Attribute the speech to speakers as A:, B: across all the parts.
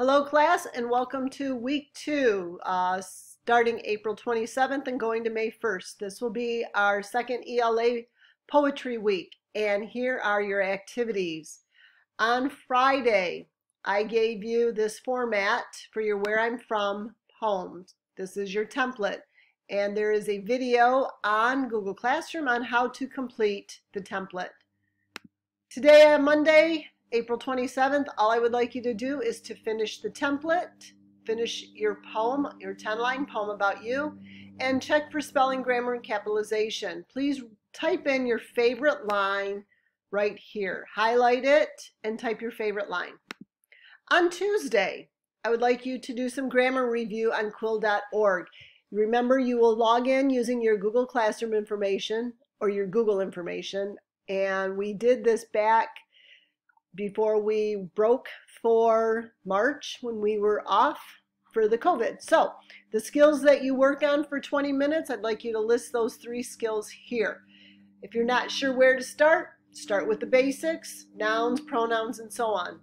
A: Hello class and welcome to week two, uh, starting April 27th and going to May 1st. This will be our second ELA poetry week and here are your activities. On Friday, I gave you this format for your Where I'm From poems. This is your template and there is a video on Google Classroom on how to complete the template. Today on Monday, April 27th, all I would like you to do is to finish the template, finish your poem, your 10-line poem about you, and check for spelling, grammar, and capitalization. Please type in your favorite line right here. Highlight it and type your favorite line. On Tuesday, I would like you to do some grammar review on quill.org. Remember, you will log in using your Google Classroom information or your Google information, and we did this back before we broke for March when we were off for the COVID. So the skills that you work on for 20 minutes, I'd like you to list those three skills here. If you're not sure where to start, start with the basics, nouns, pronouns, and so on.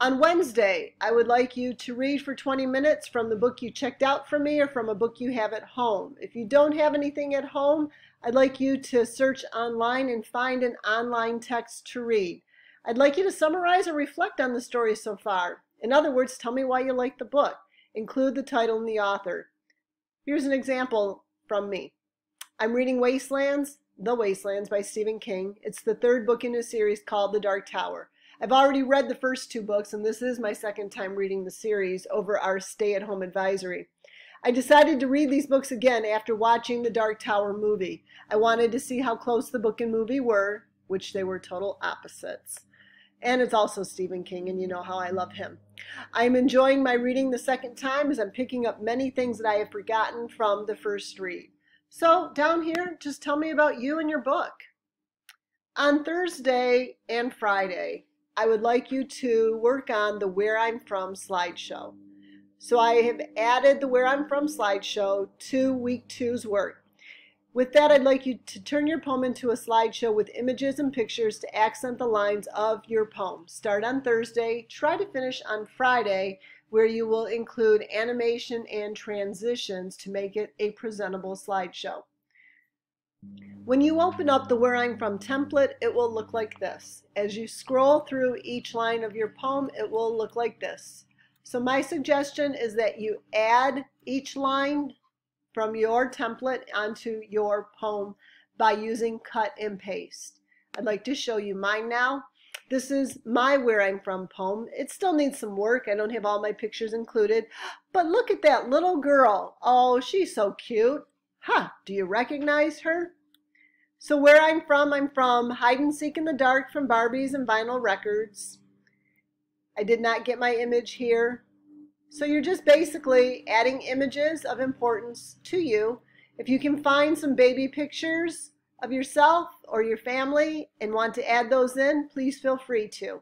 A: On Wednesday, I would like you to read for 20 minutes from the book you checked out for me or from a book you have at home. If you don't have anything at home, I'd like you to search online and find an online text to read. I'd like you to summarize or reflect on the story so far. In other words, tell me why you like the book. Include the title and the author. Here's an example from me. I'm reading Wastelands, The Wastelands by Stephen King. It's the third book in a series called The Dark Tower. I've already read the first two books, and this is my second time reading the series over our stay-at-home advisory. I decided to read these books again after watching the Dark Tower movie. I wanted to see how close the book and movie were, which they were total opposites. And it's also Stephen King, and you know how I love him. I'm enjoying my reading the second time as I'm picking up many things that I have forgotten from the first read. So down here, just tell me about you and your book. On Thursday and Friday, I would like you to work on the Where I'm From slideshow. So I have added the Where I'm From slideshow to week two's work. With that, I'd like you to turn your poem into a slideshow with images and pictures to accent the lines of your poem. Start on Thursday, try to finish on Friday, where you will include animation and transitions to make it a presentable slideshow. When you open up the Where I'm From template, it will look like this. As you scroll through each line of your poem, it will look like this. So my suggestion is that you add each line from your template onto your poem by using cut and paste. I'd like to show you mine now. This is my Where I'm From poem. It still needs some work. I don't have all my pictures included. But look at that little girl. Oh, she's so cute. Huh, do you recognize her? So where I'm from, I'm from Hide and Seek in the Dark from Barbies and Vinyl Records. I did not get my image here. So you're just basically adding images of importance to you. If you can find some baby pictures of yourself or your family and want to add those in, please feel free to.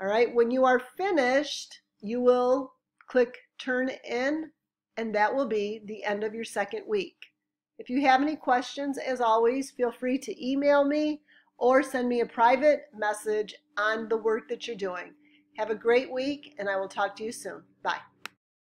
A: All right, when you are finished, you will click Turn In, and that will be the end of your second week. If you have any questions, as always, feel free to email me or send me a private message on the work that you're doing. Have a great week, and I will talk to you soon. Bye.